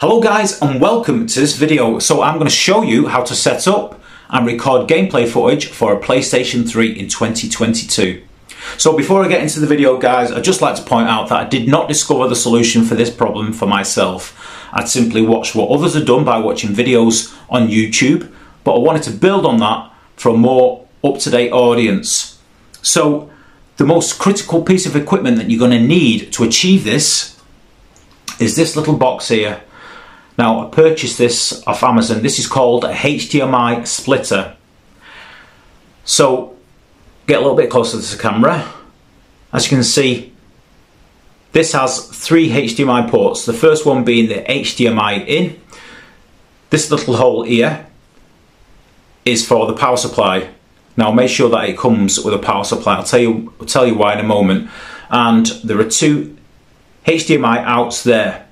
Hello guys and welcome to this video. So I'm going to show you how to set up and record gameplay footage for a PlayStation 3 in 2022. So before I get into the video guys, I'd just like to point out that I did not discover the solution for this problem for myself. I'd simply watched what others had done by watching videos on YouTube, but I wanted to build on that for a more up-to-date audience. So the most critical piece of equipment that you're going to need to achieve this is this little box here. Now I purchased this off Amazon. This is called a HDMI splitter. So get a little bit closer to the camera. As you can see, this has three HDMI ports. The first one being the HDMI in. This little hole here is for the power supply. Now make sure that it comes with a power supply. I'll tell you, I'll tell you why in a moment. And there are two HDMI outs there.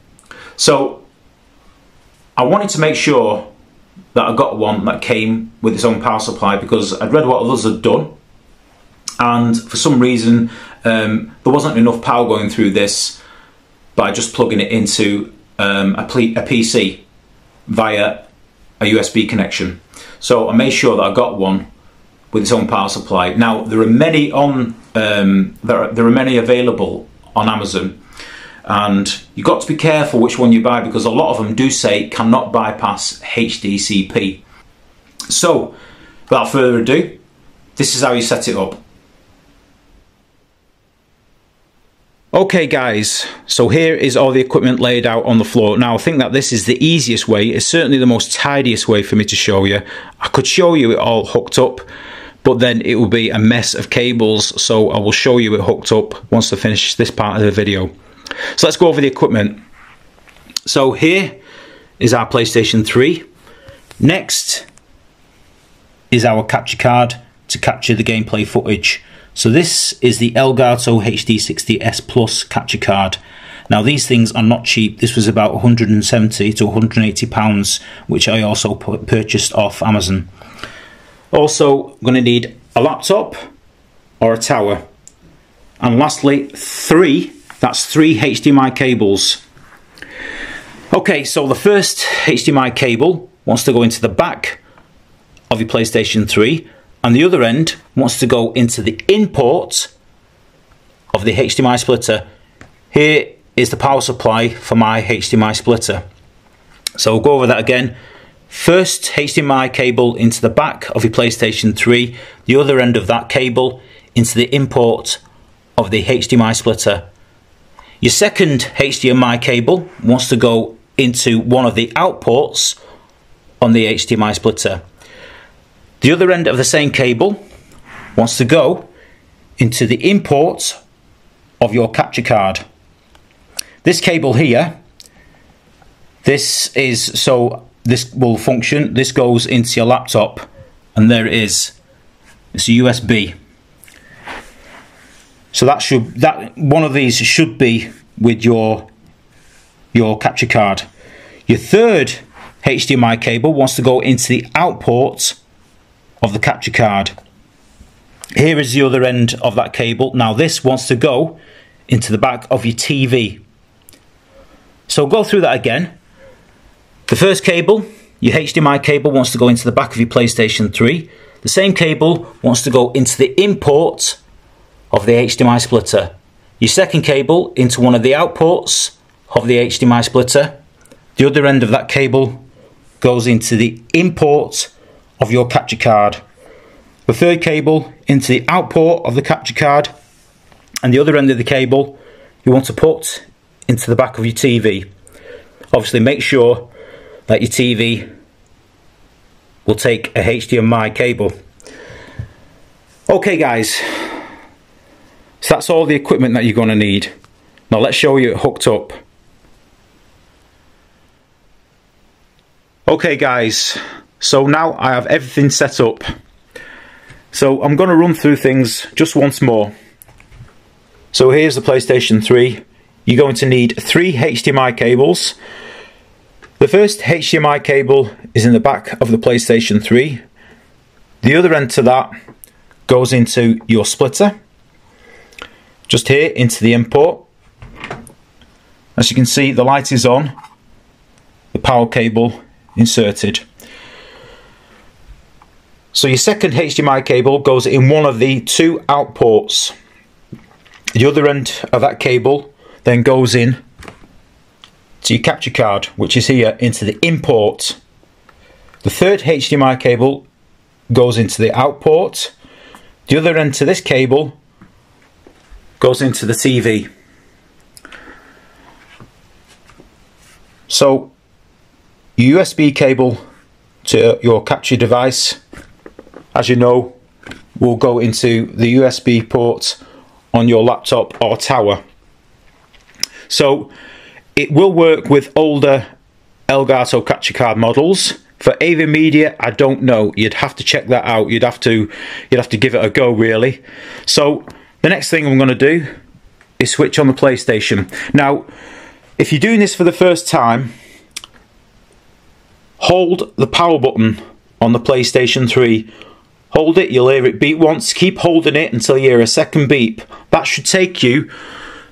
So I wanted to make sure that I got one that came with its own power supply because I'd read what others had done and for some reason um, there wasn't enough power going through this by just plugging it into um, a, a, PC via a USB connection. So I made sure that I got one with its own power supply. Now there are many on um, there, are, there are many available on Amazon and you've got to be careful which one you buy because a lot of them do say cannot bypass HDCP. So, without further ado, this is how you set it up. Okay guys, so here is all the equipment laid out on the floor. Now I think that this is the easiest way, it's certainly the most tidiest way for me to show you. I could show you it all hooked up, but then it will be a mess of cables, so I will show you it hooked up once I finish this part of the video. So let's go over the equipment. So here is our PlayStation 3. Next is our capture card to capture the gameplay footage. So this is the Elgato HD60S Plus capture card. Now these things are not cheap. This was about 170 to 180 pounds, which I also purchased off Amazon. Also, I'm going to need a laptop or a tower. And lastly, three that's three HDMI cables. Okay, so the first HDMI cable wants to go into the back of your PlayStation 3 and the other end wants to go into the import of the HDMI splitter. Here is the power supply for my HDMI splitter. So we'll go over that again. First HDMI cable into the back of your PlayStation 3, the other end of that cable into the import of the HDMI splitter. Your second HDMI cable wants to go into one of the outputs on the HDMI splitter. The other end of the same cable wants to go into the import of your capture card. This cable here, this is so this will function. This goes into your laptop and there it is. It's a USB. So that should that one of these should be with your your capture card. Your third HDMI cable wants to go into the output of the capture card. Here is the other end of that cable. Now this wants to go into the back of your TV. So go through that again. The first cable, your HDMI cable wants to go into the back of your PlayStation 3. The same cable wants to go into the import of the HDMI splitter. Your second cable into one of the outputs of the HDMI splitter. The other end of that cable goes into the import of your capture card. The third cable into the output of the capture card and the other end of the cable you want to put into the back of your TV. Obviously make sure that your TV will take a HDMI cable. Okay guys, so that's all the equipment that you're going to need. Now let's show you it hooked up. Okay guys, so now I have everything set up. So I'm going to run through things just once more. So here's the PlayStation 3. You're going to need three HDMI cables. The first HDMI cable is in the back of the PlayStation 3. The other end to that goes into your splitter just here into the import. As you can see the light is on the power cable inserted. So your second HDMI cable goes in one of the two out ports. The other end of that cable then goes in to your capture card, which is here, into the import. The third HDMI cable goes into the out port. The other end to this cable goes into the TV. So, USB cable to your capture device, as you know, will go into the USB port on your laptop or tower. So it will work with older Elgato capture card models. For AVerMedia, I don't know. You'd have to check that out. You'd have to you'd have to give it a go really. So the next thing I'm going to do is switch on the PlayStation. Now, if you're doing this for the first time, hold the power button on the PlayStation 3 Hold it, you'll hear it beep once. Keep holding it until you hear a second beep. That should take you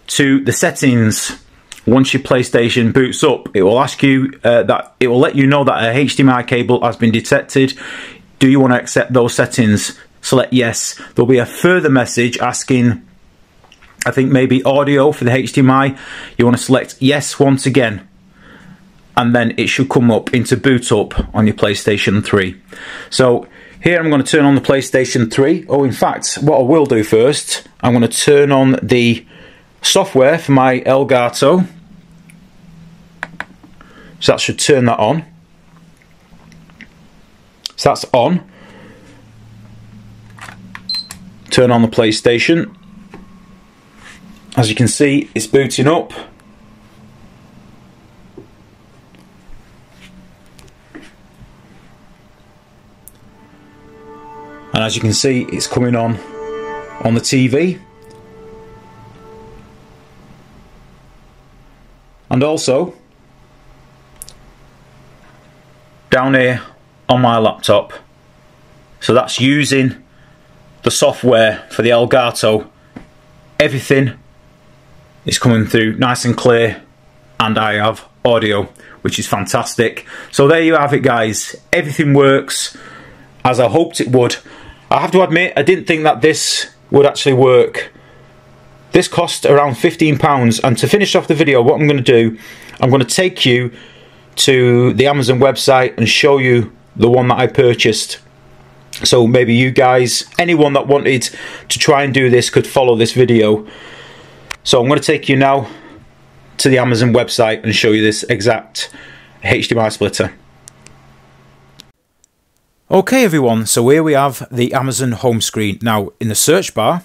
to the settings. Once your PlayStation boots up, it will ask you uh, that it will let you know that a HDMI cable has been detected. Do you want to accept those settings? Select yes. There'll be a further message asking, I think maybe audio for the HDMI. You want to select yes once again and then it should come up into boot up on your PlayStation 3. So here I'm going to turn on the PlayStation 3. Oh, in fact, what I will do first, I'm going to turn on the software for my Elgato. So that should turn that on. So that's on. Turn on the PlayStation. As you can see, it's booting up. and as you can see it's coming on on the TV and also down here on my laptop so that's using the software for the Elgato everything is coming through nice and clear and I have audio which is fantastic so there you have it guys everything works as I hoped it would I have to admit, I didn't think that this would actually work. This cost around £15 and to finish off the video what I'm going to do, I'm going to take you to the Amazon website and show you the one that I purchased. So maybe you guys, anyone that wanted to try and do this could follow this video. So I'm going to take you now to the Amazon website and show you this exact HDMI splitter. Okay everyone, so here we have the Amazon home screen. Now in the search bar,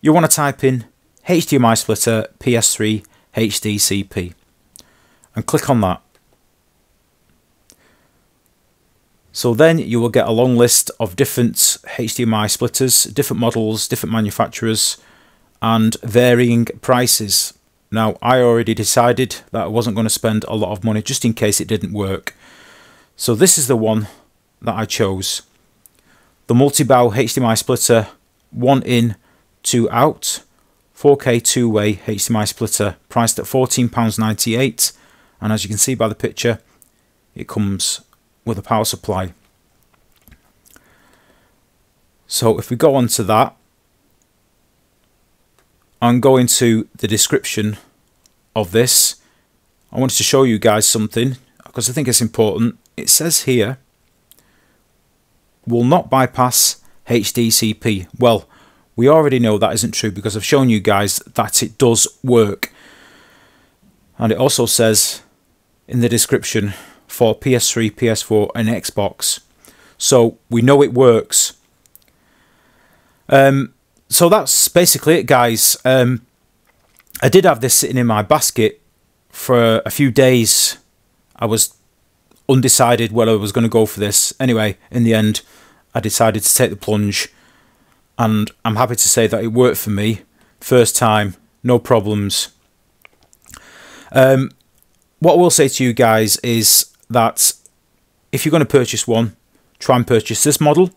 you want to type in HDMI splitter PS3 HDCP and click on that. So then you will get a long list of different HDMI splitters, different models, different manufacturers and varying prices. Now I already decided that I wasn't going to spend a lot of money just in case it didn't work. So this is the one that I chose. The multi-bow HDMI splitter, one in, two out, 4K two-way HDMI splitter priced at £14.98 and as you can see by the picture it comes with a power supply. So if we go on to that and go into the description of this, I wanted to show you guys something because I think it's important. It says here will not bypass HDCP. Well, we already know that isn't true because I've shown you guys that it does work. And it also says in the description for PS3, PS4 and Xbox. So we know it works. Um, so that's basically it guys. Um, I did have this sitting in my basket for a few days. I was undecided whether I was going to go for this. Anyway, in the end, I decided to take the plunge, and I'm happy to say that it worked for me. First time, no problems. Um, what I will say to you guys is that if you're going to purchase one, try and purchase this model,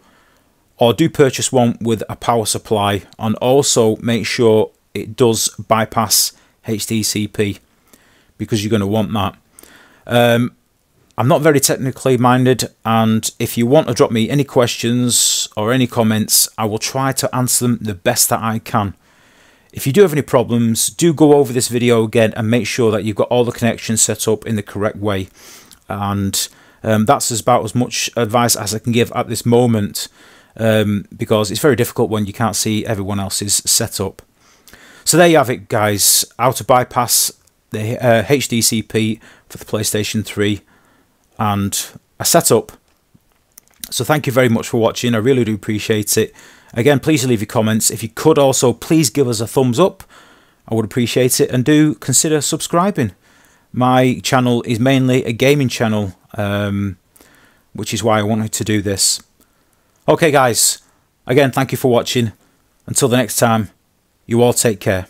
or do purchase one with a power supply, and also make sure it does bypass HDCP because you're going to want that. Um, I'm not very technically minded, and if you want to drop me any questions or any comments, I will try to answer them the best that I can. If you do have any problems, do go over this video again and make sure that you've got all the connections set up in the correct way. And um, that's about as much advice as I can give at this moment um, because it's very difficult when you can't see everyone else's setup. So there you have it, guys. How to bypass the uh, HDCP for the PlayStation 3 and a setup. So thank you very much for watching. I really do appreciate it. Again, please leave your comments. If you could also, please give us a thumbs up. I would appreciate it. And do consider subscribing. My channel is mainly a gaming channel, um, which is why I wanted to do this. Okay, guys. Again, thank you for watching. Until the next time, you all take care.